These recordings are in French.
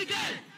again!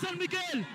San Miguel,